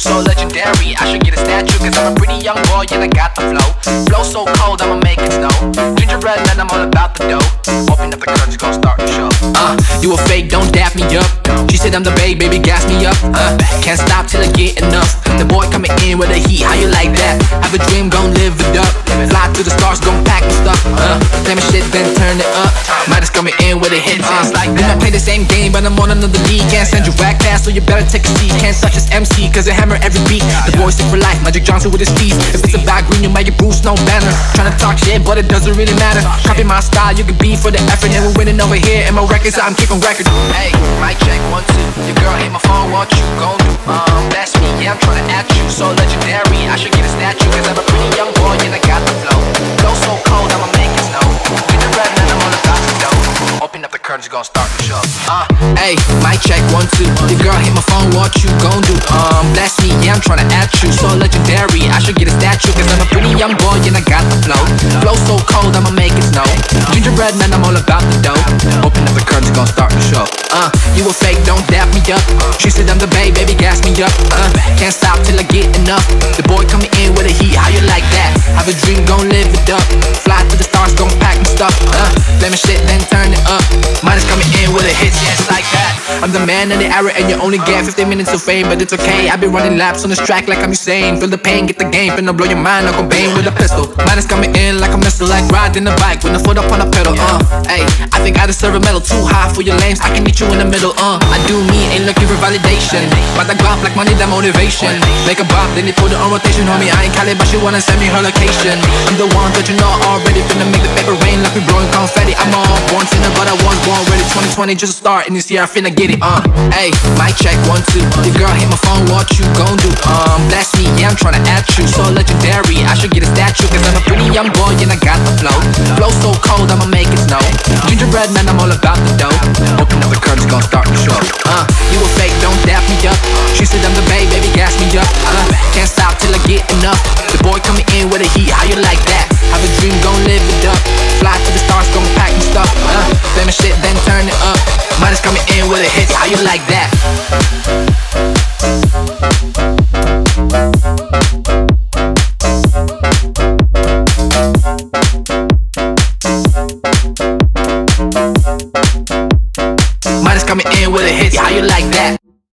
So legendary, I should get a statue, I'm a pretty young boy and I got the flow. Flow so cold, I'ma make it snow. Gingerbread man, I'm all about the dough. Uh, you a fake, don't dap me up. She said I'm the babe, baby, gas me up. Uh, can't stop till I get enough. The boy coming in with the heat, how you like that? Have a dream, gon' live it up. Fly to the Uh, damn shit, then turn it up. MIDDAS coming in with a hit, uh, like that. I play the same game, but I'm on another league. Can't send you back fast, so you better take a seat. Can't touch this MC, cause I hammer every beat. The boy sick for life, Magic Johnson with his teeth. If it's a bad green, you might get Bruce, no banner. Tryna talk shit, but it doesn't really matter. Copy my style, you can be for the effort. And we're winning over here, and my records, I'm keeping record. Hey, mic check one, two. Your girl hit my phone, what you gon' do? Um, that's me, yeah, I'm tryna at you. So legendary, I should get a statue, cause I'm a curtains, gonna start the show. Uh, hey, mic check one, two. Your girl hit my phone, what you gon' do? Um, bless me, yeah, I'm tryna at you. So legendary, I should get a statue, cause I'm a pretty young boy, and I got the flow. Flow so cold, I'ma make it snow. Gingerbread man, I'm all about the dough. Open up the curtains, gonna start the show. Uh, you a fake, don't dap me up. She said I'm the babe, baby, gas me up. Uh, can't stop till I get enough. The boy coming in with a heat, how you like that? Have a dream, gon' live it up. Fly to the stars, gon' pack my stuff. Uh, lemon shit, then I'm the man of the era, and you only get 15 minutes of fame, but it's okay. I've been running laps on this track like I'm Usain. Feel the pain, get the game, finna blow your mind. I'll go bang with a pistol. MIDDAS coming in like a missile, like riding a bike with a foot up on a pedal. Uh, hey, I think I deserve a medal. Too high for your lames, I can meet you in the middle. Uh, I do me, ain't looking for validation. But I grab like money, that motivation. Make a bop, then they put it on rotation. Homie, I ain't Cali, but she wanna send me her location. I'm the one that you know already. Finna make the paper rain like we blowing confetti. I'm all born sinner, but I was born. 2020 just a start, and this year I finna get it. Uh, hey, mic check one two. Your girl hit my phone, what you gon' do? Um, bless me, yeah, I'm tryna at you. So legendary, I should get a statue, cause I'm a pretty young boy and I got the flow. Flow so cold, I'ma make it snow. Gingerbread man, I'm all about the dough. Open up the curtains, gonna start the show. Uh, you a fake, don't dap me up. She said I'm the babe, baby, gas me up. Uh, can't stop till I get enough. The boy coming in with a heat, how you like that? You like that? Mine coming in with a hit, how you like that?